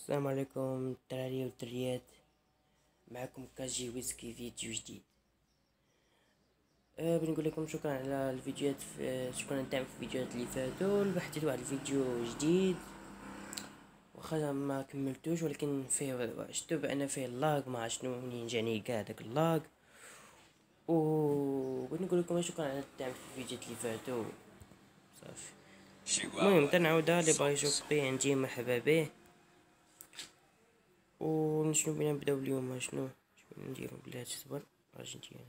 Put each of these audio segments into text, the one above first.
السلام عليكم الدراري والدريات معكم كاجي ويسكي فيديو جديد. أه بنقول لكم شكرا على الفيديوهات في شكرا الدعم في الفيديوهات اللي فاتوا. بحثت واحد الفيديو جديد. واخا ما كملتوش ولكن فيه شفتو بان فيه اللاغ ما شنو منين جاني كاع داك اللاغ. و بغيت نقول لكم شكرا على الدعم في الفيديوهات اللي فاتوا. صافي. المهم تنعاودها اللي بغا يشوف بيه عندي مرحبا به Onun için ben bir W maçını diyorum. Bilacısı var. Arjantin'e.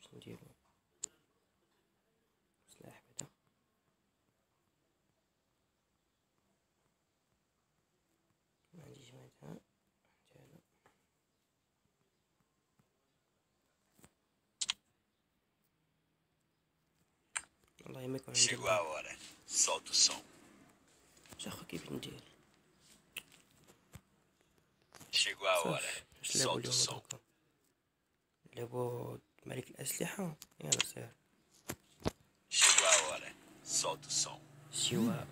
Şimdi diyorum. Chegou a hora. Solta o som. شاخو كيف ندير Chegou a hora. اش لعبوا Solta o اليوم som. دوكا لعبوا ملك الأسلحة يلا سير Chegou a hora. Solta o som. سواء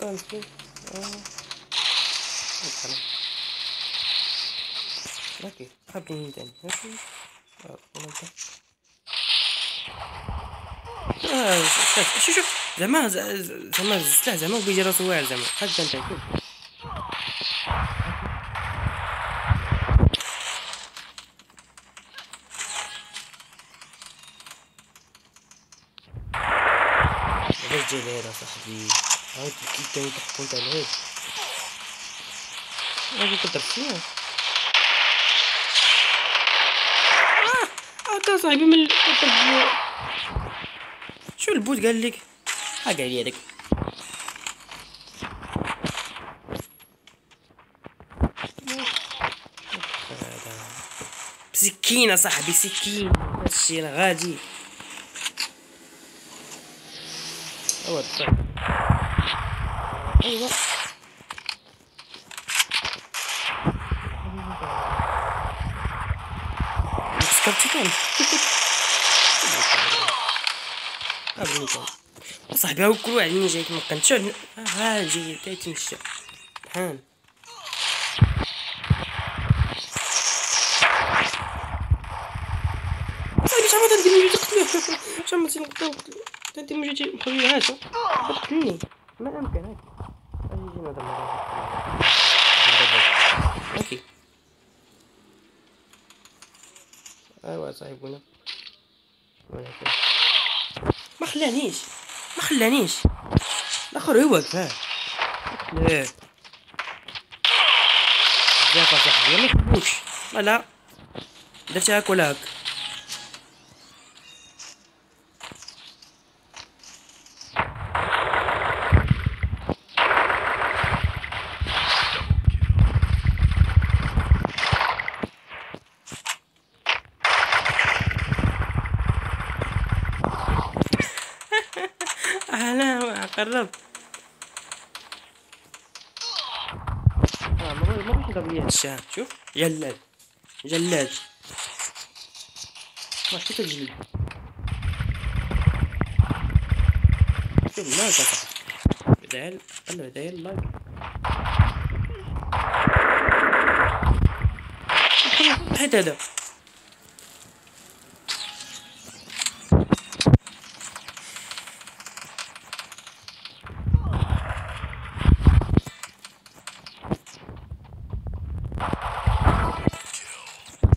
الصوت شكرا فيك أوكي حاب مين تاني ماشي آه، شوف شوف شوف زعما زعما السلاح زعما بيجي راسو واعر زعما هكا انت شوف علاش جاي لهنا صاحبي هاك كي كان تحكم تاع العيد غادي تضرب فيها آه هاكا صاحبي من شو البوت قال ها قال لي سكينة صاحبي سكينة هادشي أنا غادي هو الطيب كان قبل كان صاحبي هاو كل واحد منين جاي كما كنت ها جاي تا يتمشى صاحبي شحال ما تدير موجود تقتلوه؟ شحال ما تنقتلو تدير موجود مخليه هذا قتلني ما أمكن هاك. هذا المرة أوكي. ايوا صاحبنا؟ ما خلانيش. ما خلانيش. الآخر هو لا بزاف اصاحبي ما يحبوش لا لا. درت هاك قربت آه، ما ما ليا الشام شوف. جلاد. جلاد. ما شفت الجلد شوف ما قطع بدايل قال بدايل الله هذا هذا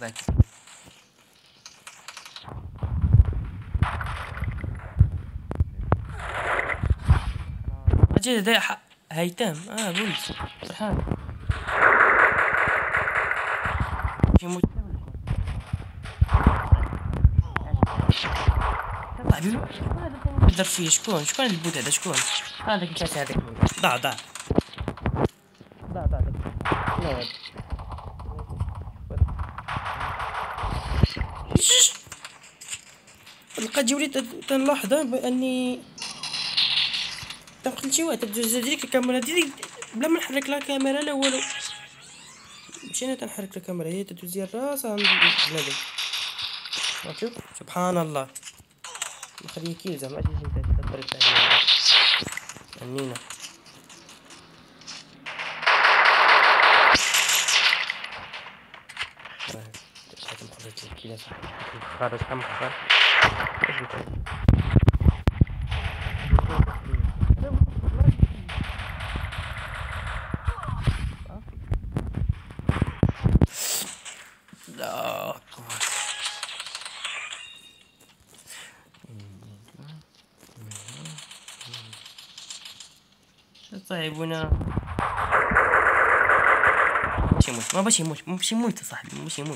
back. أجي ده ح- هيثم آه فرحان شي موت طيب هذا؟ فيه شكون؟ شكون البوت هذا؟ شكون؟ هذاك الكاس هذاك. ضاع ضاع ضاع لا هذا. لقيت جولي تنلاحظ بأني تنقتل شي واحد تدوز ديك الكاميرا ديالي بلا ما نحرك لا كاميرا لا والو. مشينا تنحرك الكاميرا هي تدوز ديال راسها بنادم شوف سبحان الله. نخليه كيل زعما انت الطريقة تاع عنينا خارج كم خارج Да, Сай, буня. Почему? Мы почему? Мы почему это сами? Мы почему?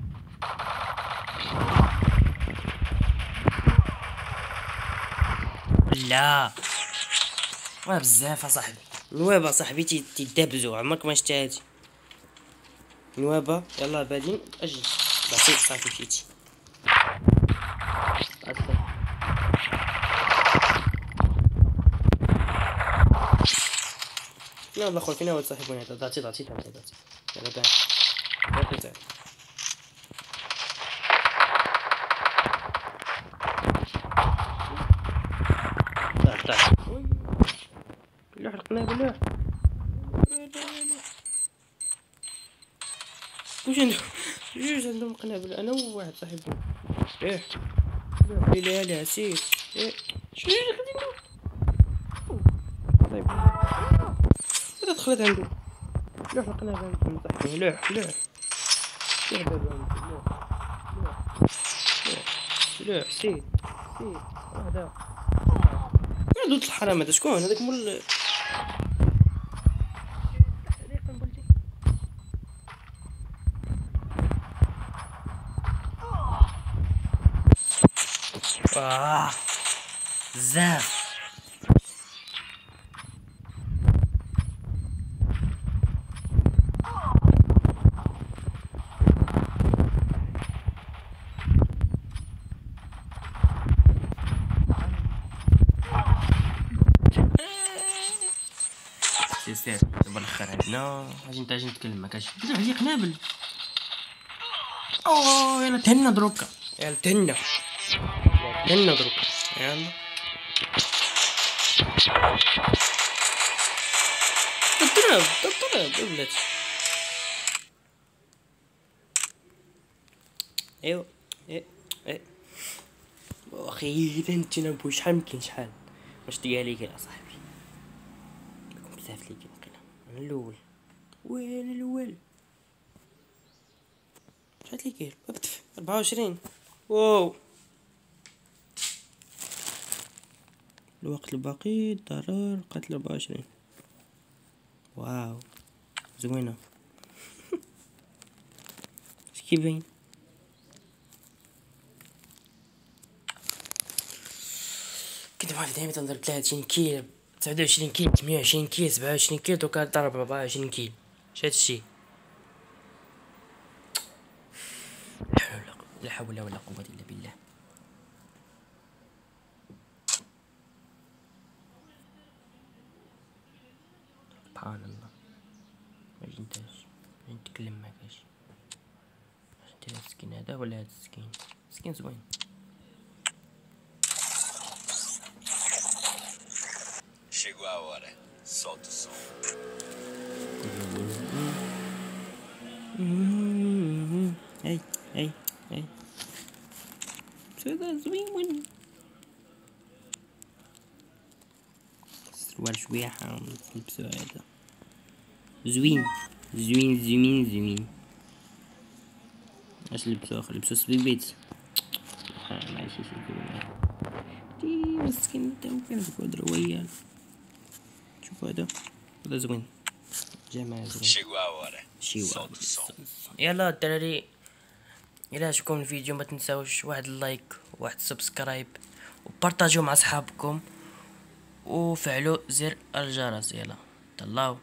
لا. واه بزاف اصاحبي نوابة صاحبي تي- تيدابزو عمرك ما شتا هادي نوابة يلا بادين أجي بسيط صافي مشيتي. يلا خويا هو صاحبنا ضعتي ضعتي ضعتي ضعتي يلا تعال لوح القنابل لوح وش عندهم؟ جوج عندهم قنابل أنا وواحد صاحبنا إيه. لي لا سير إيه. شو اللي خدينا طيب. هذا دخلت عنده لوح القنابل عندكم صاحبي لوح لوح. لوح. بابا عندكم لوح. لوح. لوح سير سير هذا عنده الحرام هذا شكون هذاك مول آه بزاف سير دابا الآخر أجي انت أجي نتكلم معاك أجي قلت عليا قنابل اوه يلا تهنا دروكا يلا تهنا. دروكا يلا. تضرب يا ولاد ايوا إيه إيه وأخيرا تنبو شحال مكين شحال؟ واش ديالي كاين اصاحبي لكم بزاف اللي كنقنا أنا الأول. وين الأول؟ شحال بتف 24 واو. الوقت الباقي الضرر قتل 24 واو. زوينة. اش كيبين كنت واحد دايما تنضرب 30 كيلو. 29 كيلو 28 كيلو 27 كيلو دوكا ضرب 24 كيلو. اش هادشي لا حول ولا قوة إلا بالله. سبحان الله. ما جنتهاش. ما نتكلم معكاش انت السكين هذا ولا هذا السكين؟ سكين زوين. Chegou a hora, solta o som. Ei, ei, ei. Você tá zoando, mano. سروال شوية حامل في البسوع هذا زوين زوين زوين زوين. اش لبسو آخر؟ لبسو سبيبيت معليش اش دي مسكين انت ممكن تقعد رويان شوف هذا. هذا زوين. جماعة زوين. شي o som. يلا الدراري إلى عجبكم الفيديو ما تنساوش واحد اللايك واحد سبسكرايب وبارطاجيو مع صحابكم وفعلوا زر الجرس. يلا تلاو